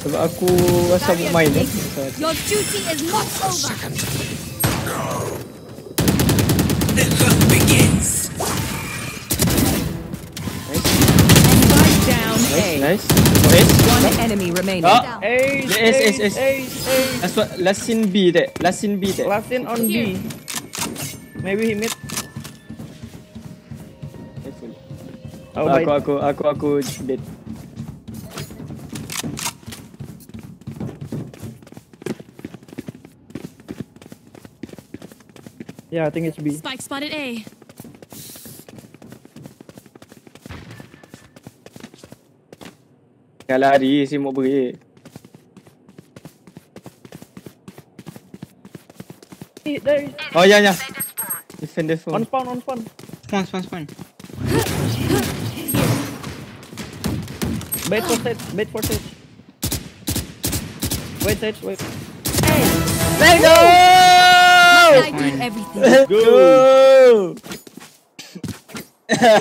Sebab aku rasa Barrier main eh. So, Your duty is not over. The hunt begins. Down nice, A. nice. Oh, ace. One enemy remaining. Ah. Ace, Ace, ace, ace, ace. ace, ace. Last one, last in B that. Last in B that. Last in on B. Maybe he mid. Careful. Oh, aku, aku, aku, aku dead. Yeah, I think it's B. Spike spotted A. Dah lari, simuk beri. Eh, There is Oh, ya, ya. Defender on spawn, on spawn. Spawn, spawn, spawn. Bait for Sage, bait for Sage. Wait, Sage, wait. Let's go! I do everything. Let's go!